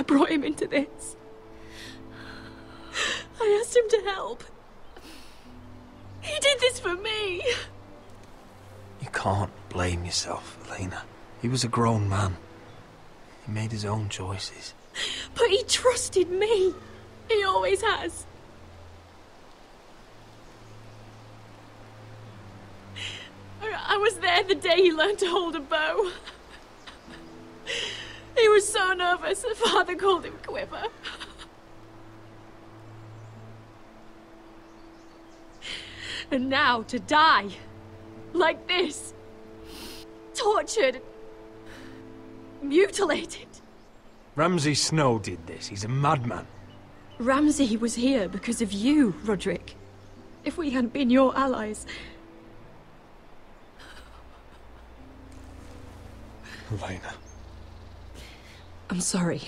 I brought him into this. I asked him to help. He did this for me. You can't blame yourself, Elaena. He was a grown man. He made his own choices. But he trusted me. He always has. I was there the day he learned to hold a bow. Was so nervous, father called him Quiver. And now to die. Like this. Tortured. Mutilated. Ramsay Snow did this. He's a madman. Ramsay was here because of you, Rodrik. If we hadn't been your allies... Elaena. I'm sorry.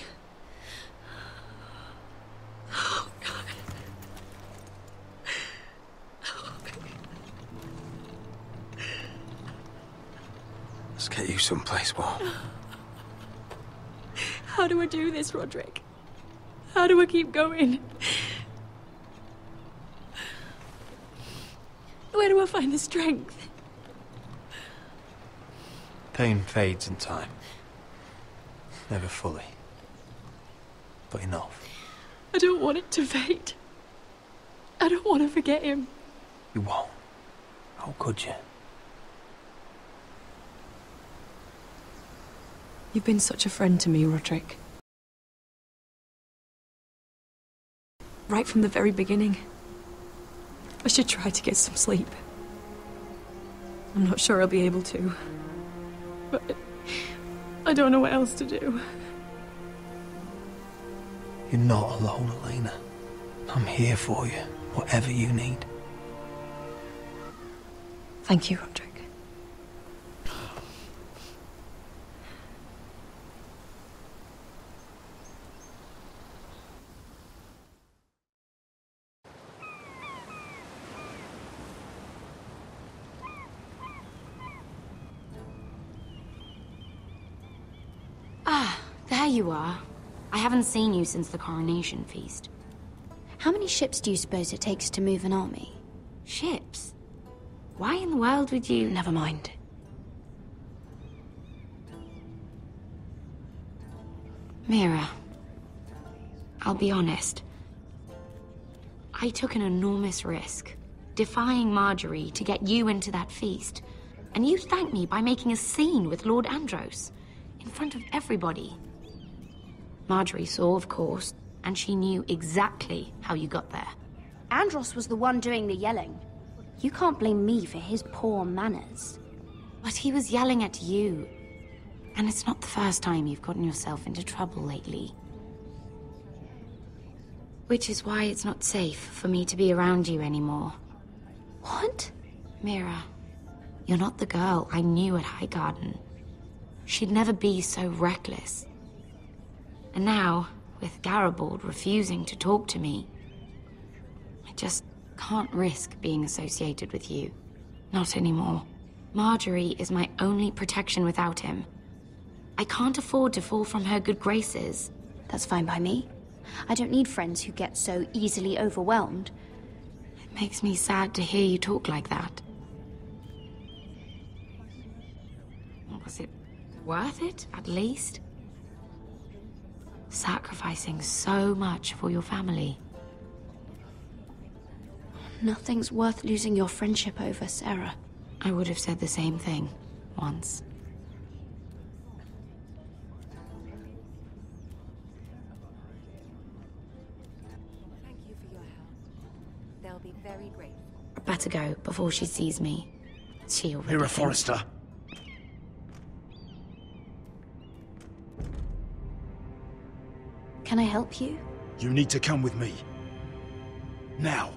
Oh, God. Let's get you someplace warm. How do I do this, Rodrik? How do I keep going? Where do I find the strength? Pain fades in time. Never fully. But enough. I don't want it to fade. I don't want to forget him. You won't. How could you? You've been such a friend to me, Rodrik. Right from the very beginning. I should try to get some sleep. I'm not sure I'll be able to. But I don't know what else to do. You're not alone, Elaena. I'm here for you, whatever you need. Thank you, Rodrik. Ah, there you are. I haven't seen you since the coronation feast. How many ships do you suppose it takes to move an army? Ships? Why in the world would you... Never mind. Mira, I'll be honest. I took an enormous risk, defying Margaery to get you into that feast. And you thanked me by making a scene with Lord Andros, in front of everybody. Margaery saw, of course, and she knew exactly how you got there. Andros was the one doing the yelling. You can't blame me for his poor manners. But he was yelling at you. And it's not the first time you've gotten yourself into trouble lately. Which is why it's not safe for me to be around you anymore. What? Mira, you're not the girl I knew at Highgarden. She'd never be so reckless. And now, with Garibald refusing to talk to me, I just can't risk being associated with you. Not anymore. Margaery is my only protection without him. I can't afford to fall from her good graces. That's fine by me. I don't need friends who get so easily overwhelmed. It makes me sad to hear you talk like that. Was it worth it, at least? Sacrificing so much for your family. Nothing's worth losing your friendship over, Sera. I would have said the same thing once. Thank you for your help. They'll be very grateful. Better go before she sees me. She already Mira thinks- Forrester. Can I help you? You need to come with me. Now.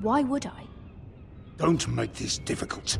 Why would I? Don't make this difficult.